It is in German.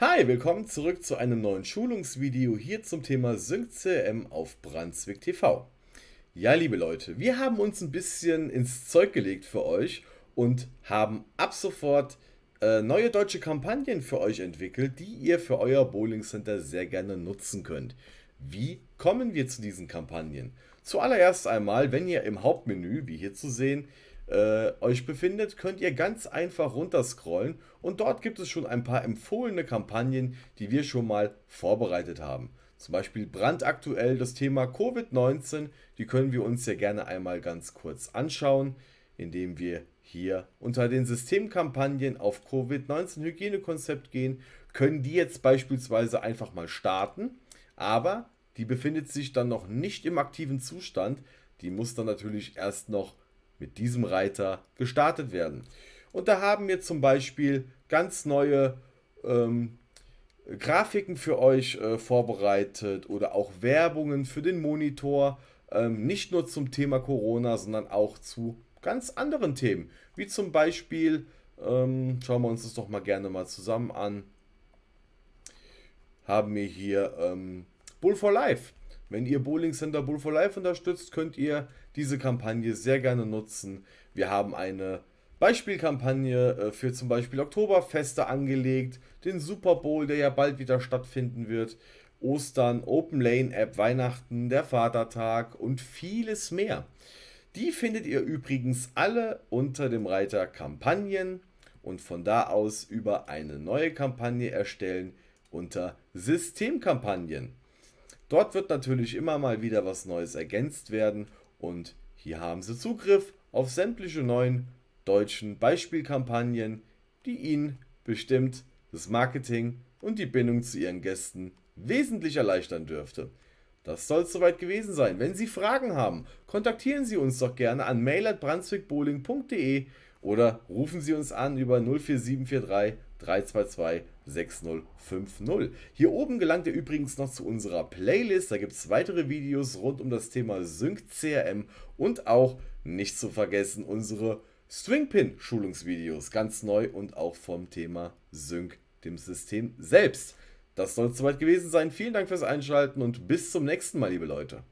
Hi, willkommen zurück zu einem neuen Schulungsvideo hier zum Thema SyncCRM auf Brunswick TV. Ja, liebe Leute, wir haben uns ein bisschen ins Zeug gelegt für euch und haben ab sofort äh, neue deutsche Kampagnen für euch entwickelt, die ihr für euer Bowling Center sehr gerne nutzen könnt. Wie kommen wir zu diesen Kampagnen? Zuallererst einmal, wenn ihr im Hauptmenü, wie hier zu sehen, äh, euch befindet, könnt ihr ganz einfach runterscrollen. Und dort gibt es schon ein paar empfohlene Kampagnen, die wir schon mal vorbereitet haben. Zum Beispiel brandaktuell das Thema Covid-19, die können wir uns ja gerne einmal ganz kurz anschauen, indem wir hier unter den Systemkampagnen auf Covid-19 Hygienekonzept gehen, können die jetzt beispielsweise einfach mal starten, aber die befindet sich dann noch nicht im aktiven Zustand, die muss dann natürlich erst noch mit diesem Reiter gestartet werden. Und da haben wir zum Beispiel ganz neue ähm, Grafiken für euch äh, vorbereitet oder auch Werbungen für den Monitor. Ähm, nicht nur zum Thema Corona, sondern auch zu ganz anderen Themen. Wie zum Beispiel, ähm, schauen wir uns das doch mal gerne mal zusammen an, haben wir hier ähm, Bull for Life. Wenn ihr Bowling Center Bull for Life unterstützt, könnt ihr diese Kampagne sehr gerne nutzen. Wir haben eine Beispielkampagne äh, für zum Beispiel Oktoberfeste angelegt, den Super Bowl, der ja bald wieder stattfinden wird, Ostern, Open Lane App, Weihnachten, der Vatertag und vieles mehr. Die findet ihr übrigens alle unter dem Reiter Kampagnen und von da aus über eine neue Kampagne erstellen unter Systemkampagnen. Dort wird natürlich immer mal wieder was Neues ergänzt werden und hier haben Sie Zugriff auf sämtliche neuen deutschen Beispielkampagnen, die Ihnen bestimmt das Marketing und die Bindung zu Ihren Gästen wesentlich erleichtern dürfte. Das soll es soweit gewesen sein. Wenn Sie Fragen haben, kontaktieren Sie uns doch gerne an mail@brunswickbowling.de oder rufen Sie uns an über 04743 322 6050. Hier oben gelangt ihr übrigens noch zu unserer Playlist. Da gibt es weitere Videos rund um das Thema Sync CRM und auch nicht zu vergessen unsere Stringpin Schulungsvideos. Ganz neu und auch vom Thema Sync, dem System selbst. Das soll es soweit gewesen sein. Vielen Dank fürs Einschalten und bis zum nächsten Mal, liebe Leute.